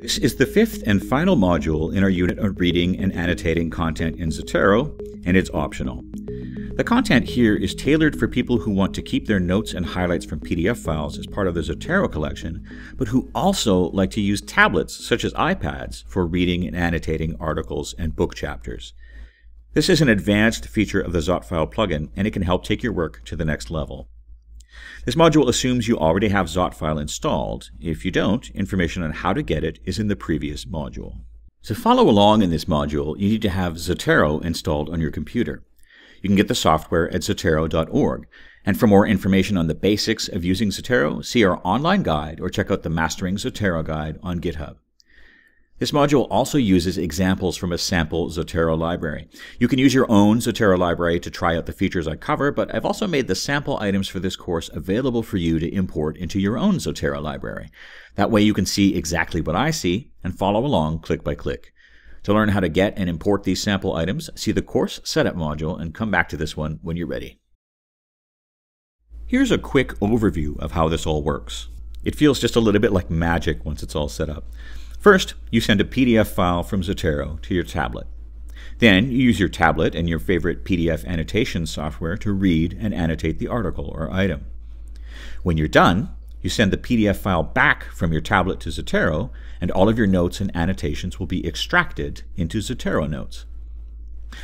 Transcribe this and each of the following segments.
This is the fifth and final module in our unit on reading and annotating content in Zotero, and it's optional. The content here is tailored for people who want to keep their notes and highlights from PDF files as part of the Zotero collection, but who also like to use tablets, such as iPads, for reading and annotating articles and book chapters. This is an advanced feature of the Zotfile plugin, and it can help take your work to the next level. This module assumes you already have Zotfile installed. If you don't, information on how to get it is in the previous module. To follow along in this module, you need to have Zotero installed on your computer. You can get the software at Zotero.org. And for more information on the basics of using Zotero, see our online guide or check out the Mastering Zotero guide on GitHub. This module also uses examples from a sample Zotero library. You can use your own Zotero library to try out the features I cover, but I've also made the sample items for this course available for you to import into your own Zotero library. That way you can see exactly what I see and follow along click by click. To learn how to get and import these sample items, see the course setup module and come back to this one when you're ready. Here's a quick overview of how this all works. It feels just a little bit like magic once it's all set up. First, you send a PDF file from Zotero to your tablet. Then you use your tablet and your favorite PDF annotation software to read and annotate the article or item. When you're done, you send the PDF file back from your tablet to Zotero, and all of your notes and annotations will be extracted into Zotero Notes.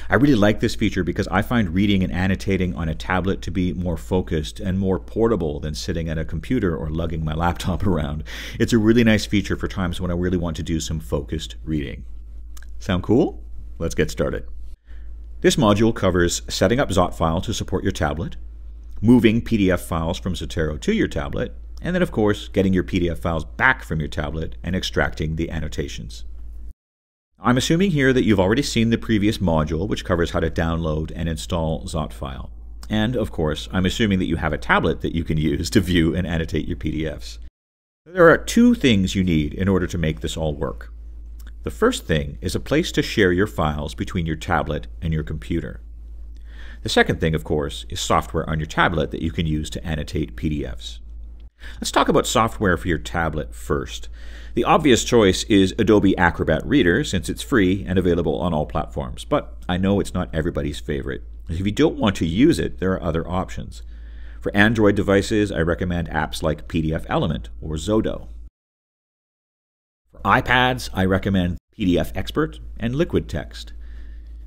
I really like this feature because I find reading and annotating on a tablet to be more focused and more portable than sitting at a computer or lugging my laptop around. It's a really nice feature for times when I really want to do some focused reading. Sound cool? Let's get started. This module covers setting up Zotfile to support your tablet, moving PDF files from Zotero to your tablet, and then of course getting your PDF files back from your tablet and extracting the annotations. I'm assuming here that you've already seen the previous module which covers how to download and install Zotfile. And of course, I'm assuming that you have a tablet that you can use to view and annotate your PDFs. There are two things you need in order to make this all work. The first thing is a place to share your files between your tablet and your computer. The second thing, of course, is software on your tablet that you can use to annotate PDFs. Let's talk about software for your tablet first. The obvious choice is Adobe Acrobat Reader since it's free and available on all platforms, but I know it's not everybody's favorite. If you don't want to use it, there are other options. For Android devices, I recommend apps like PDF Element or Xodo. For iPads, I recommend PDF Expert and Liquid Text.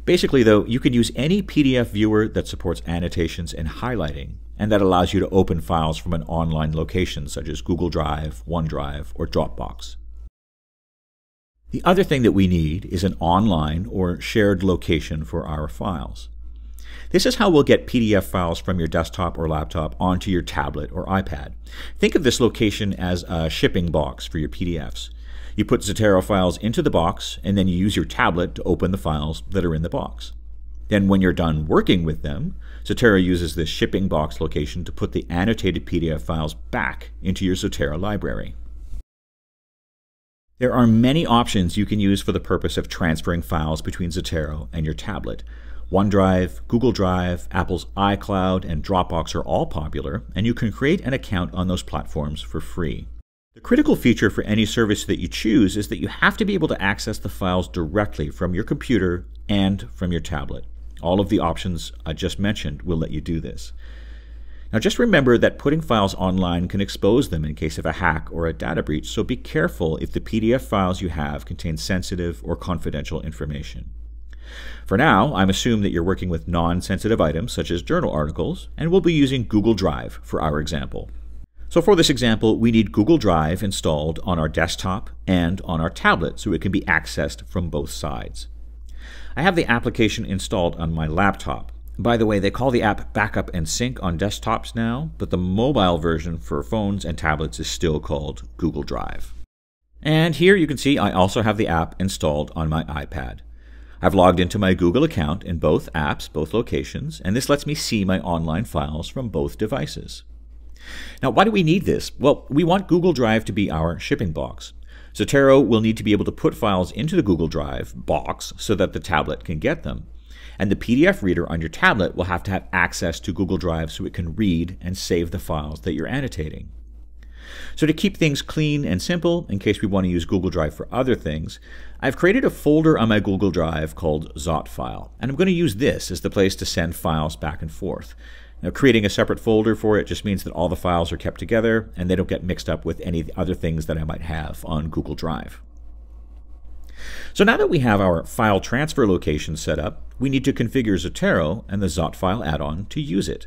Basically, though, you can use any PDF viewer that supports annotations and highlighting, and that allows you to open files from an online location such as Google Drive, OneDrive, or Dropbox. The other thing that we need is an online or shared location for our files. This is how we'll get PDF files from your desktop or laptop onto your tablet or iPad. Think of this location as a shipping box for your PDFs. You put Zotero files into the box, and then you use your tablet to open the files that are in the box. Then when you're done working with them, Zotero uses this shipping box location to put the annotated PDF files back into your Zotero library. There are many options you can use for the purpose of transferring files between Zotero and your tablet. OneDrive, Google Drive, Apple's iCloud, and Dropbox are all popular, and you can create an account on those platforms for free. The critical feature for any service that you choose is that you have to be able to access the files directly from your computer and from your tablet. All of the options I just mentioned will let you do this. Now just remember that putting files online can expose them in case of a hack or a data breach, so be careful if the PDF files you have contain sensitive or confidential information. For now, I'm assuming that you're working with non-sensitive items such as journal articles, and we'll be using Google Drive for our example. So for this example, we need Google Drive installed on our desktop and on our tablet so it can be accessed from both sides. I have the application installed on my laptop. By the way, they call the app Backup and Sync on desktops now, but the mobile version for phones and tablets is still called Google Drive. And here you can see I also have the app installed on my iPad. I've logged into my Google account in both apps, both locations, and this lets me see my online files from both devices. Now, why do we need this? Well, we want Google Drive to be our shipping box. Zotero will need to be able to put files into the Google Drive box so that the tablet can get them. And the PDF reader on your tablet will have to have access to Google Drive so it can read and save the files that you're annotating. So to keep things clean and simple, in case we want to use Google Drive for other things, I've created a folder on my Google Drive called Zotfile, and I'm going to use this as the place to send files back and forth. Now, creating a separate folder for it just means that all the files are kept together and they don't get mixed up with any other things that I might have on Google Drive. So now that we have our file transfer location set up, we need to configure Zotero and the Zotfile add-on to use it.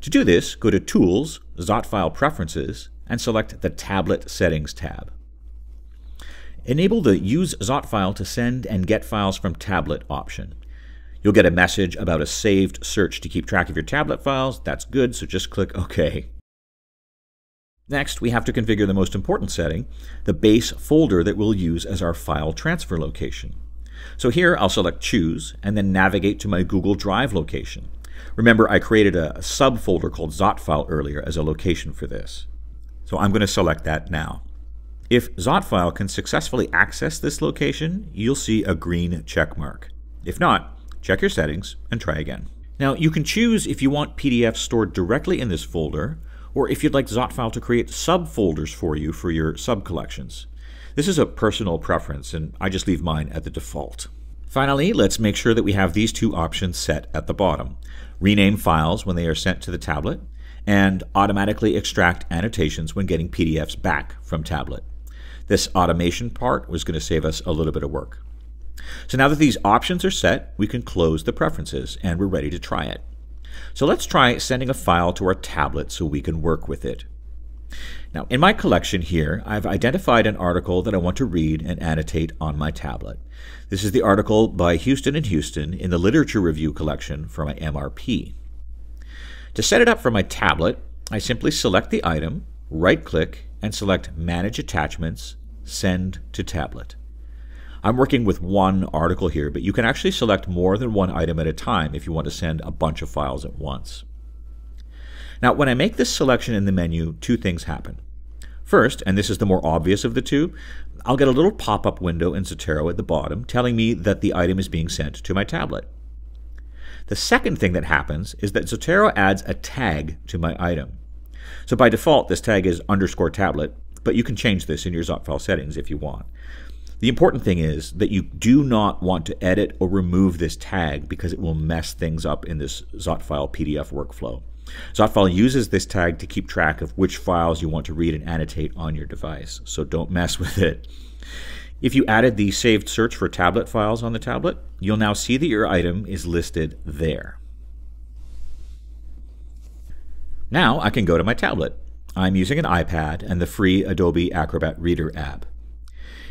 To do this, go to Tools, Zotfile Preferences, and select the Tablet Settings tab. Enable the Use Zotfile to send and get files from tablet option. You'll get a message about a saved search to keep track of your tablet files. That's good, so just click OK. Next, we have to configure the most important setting, the base folder that we'll use as our file transfer location. So here I'll select Choose and then navigate to my Google Drive location. Remember, I created a subfolder called Zotfile earlier as a location for this. So I'm going to select that now. If Zotfile can successfully access this location, you'll see a green check mark. If not, check your settings and try again. Now, you can choose if you want PDFs stored directly in this folder, or if you'd like Zotfile to create subfolders for you for your subcollections. This is a personal preference, and I just leave mine at the default. Finally, let's make sure that we have these two options set at the bottom. Rename files when they are sent to the tablet, and automatically extract annotations when getting PDFs back from tablet. This automation part was going to save us a little bit of work. So now that these options are set, we can close the preferences and we're ready to try it. So let's try sending a file to our tablet so we can work with it. Now, in my collection here, I've identified an article that I want to read and annotate on my tablet. This is the article by Houston and Houston in the Literature Review collection for my MRP. To set it up for my tablet, I simply select the item, right-click, and select Manage Attachments, Send to Tablet. I'm working with one article here, but you can actually select more than one item at a time if you want to send a bunch of files at once. Now, when I make this selection in the menu, two things happen. First, and this is the more obvious of the two, I'll get a little pop-up window in Zotero at the bottom telling me that the item is being sent to my tablet. The second thing that happens is that Zotero adds a tag to my item. So by default, this tag is underscore tablet, but you can change this in your Zotfile settings if you want. The important thing is that you do not want to edit or remove this tag because it will mess things up in this Zotfile PDF workflow. Zotfile uses this tag to keep track of which files you want to read and annotate on your device, so don't mess with it. If you added the saved search for tablet files on the tablet, you'll now see that your item is listed there. Now I can go to my tablet. I'm using an iPad and the free Adobe Acrobat Reader app.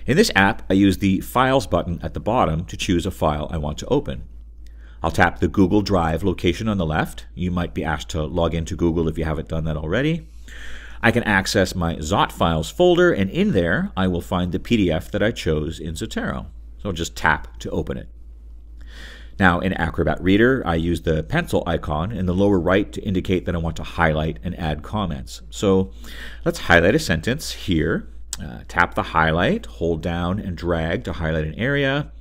In this app, I use the Files button at the bottom to choose a file I want to open. I'll tap the Google Drive location on the left. You might be asked to log into Google if you haven't done that already. I can access my Zotfiles folder, and in there, I will find the PDF that I chose in Zotero. So I'll just tap to open it. Now, in Acrobat Reader, I use the pencil icon in the lower right to indicate that I want to highlight and add comments. So let's highlight a sentence here. Uh, tap the highlight, hold down and drag to highlight an area,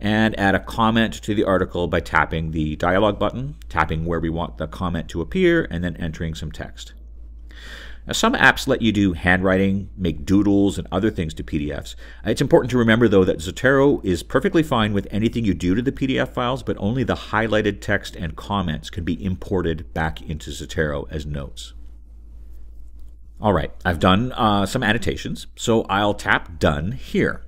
and add a comment to the article by tapping the dialog button, tapping where we want the comment to appear, and then entering some text. Now, some apps let you do handwriting, make doodles, and other things to PDFs. It's important to remember, though, that Zotero is perfectly fine with anything you do to the PDF files, but only the highlighted text and comments can be imported back into Zotero as notes. All right, I've done uh, some annotations, so I'll tap Done here.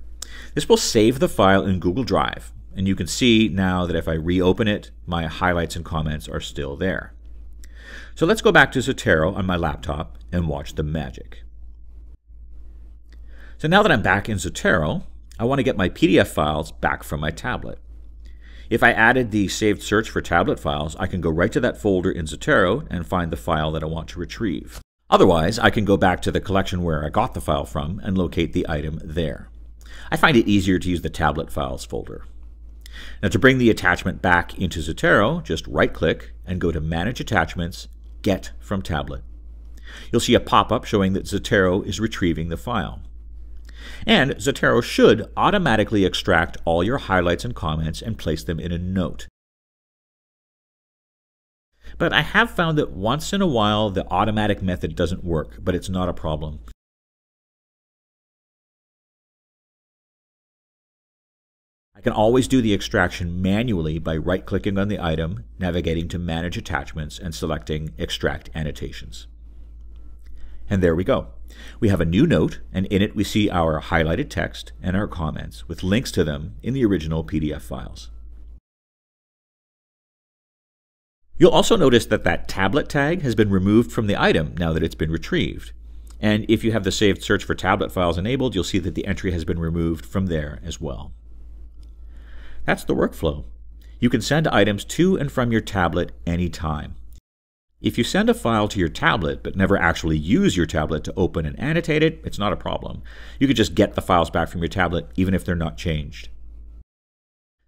This will save the file in Google Drive, and you can see now that if I reopen it, my highlights and comments are still there. So let's go back to Zotero on my laptop and watch the magic. So now that I'm back in Zotero, I want to get my PDF files back from my tablet. If I added the saved search for tablet files, I can go right to that folder in Zotero and find the file that I want to retrieve. Otherwise, I can go back to the collection where I got the file from and locate the item there. I find it easier to use the tablet files folder. Now to bring the attachment back into Zotero, just right-click and go to Manage Attachments, Get from Tablet. You'll see a pop-up showing that Zotero is retrieving the file. And Zotero should automatically extract all your highlights and comments and place them in a note. But I have found that once in a while the automatic method doesn't work, but it's not a problem. I can always do the extraction manually by right-clicking on the item, navigating to Manage Attachments, and selecting Extract Annotations. And there we go. We have a new note, and in it we see our highlighted text and our comments with links to them in the original PDF files. You'll also notice that that tablet tag has been removed from the item now that it's been retrieved. And if you have the saved search for tablet files enabled, you'll see that the entry has been removed from there as well. That's the workflow. You can send items to and from your tablet anytime. If you send a file to your tablet but never actually use your tablet to open and annotate it, it's not a problem. You can just get the files back from your tablet even if they're not changed.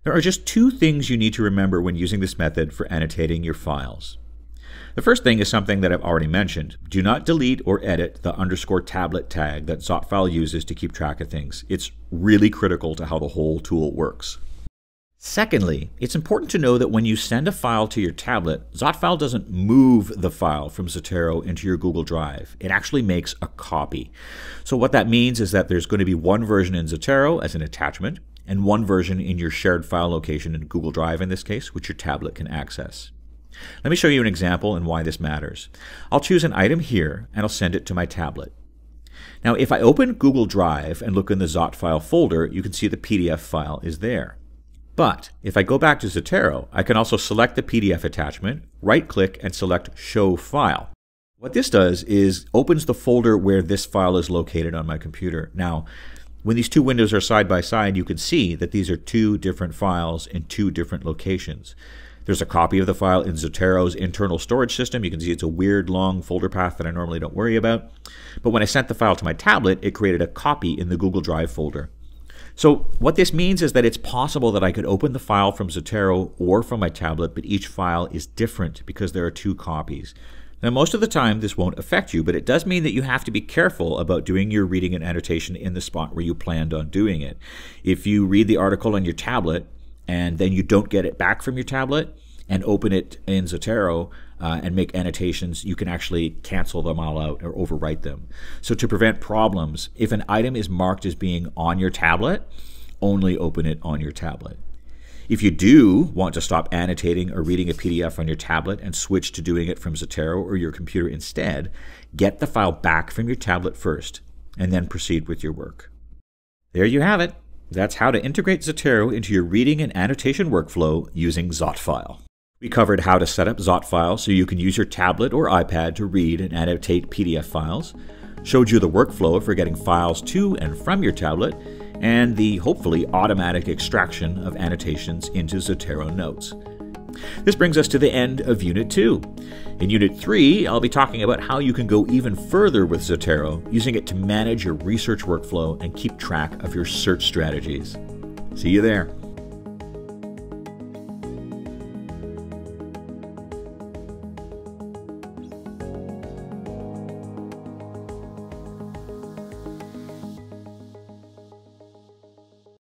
There are just two things you need to remember when using this method for annotating your files. The first thing is something that I've already mentioned. Do not delete or edit the underscore tablet tag that Zotfile uses to keep track of things. It's really critical to how the whole tool works. Secondly, it's important to know that when you send a file to your tablet, Zotfile doesn't move the file from Zotero into your Google Drive. It actually makes a copy. So what that means is that there's going to be one version in Zotero as an attachment, and one version in your shared file location in Google Drive in this case, which your tablet can access. Let me show you an example and why this matters. I'll choose an item here and I'll send it to my tablet. Now if I open Google Drive and look in the Zotfile folder, you can see the PDF file is there. But if I go back to Zotero, I can also select the PDF attachment, right click and select Show File. What this does is opens the folder where this file is located on my computer. Now, when these two windows are side by side, you can see that these are two different files in two different locations. There's a copy of the file in Zotero's internal storage system. You can see it's a weird long folder path that I normally don't worry about. But when I sent the file to my tablet, it created a copy in the Google Drive folder. So what this means is that it's possible that I could open the file from Zotero or from my tablet, but each file is different because there are two copies. Now, most of the time, this won't affect you, but it does mean that you have to be careful about doing your reading and annotation in the spot where you planned on doing it. If you read the article on your tablet and then you don't get it back from your tablet and open it in Zotero, uh, and make annotations, you can actually cancel them all out or overwrite them. So to prevent problems, if an item is marked as being on your tablet, only open it on your tablet. If you do want to stop annotating or reading a PDF on your tablet and switch to doing it from Zotero or your computer instead, get the file back from your tablet first and then proceed with your work. There you have it. That's how to integrate Zotero into your reading and annotation workflow using Zotfile. We covered how to set up Zotfile so you can use your tablet or iPad to read and annotate PDF files, showed you the workflow for getting files to and from your tablet, and the hopefully automatic extraction of annotations into Zotero Notes. This brings us to the end of Unit 2. In Unit 3, I'll be talking about how you can go even further with Zotero, using it to manage your research workflow and keep track of your search strategies. See you there.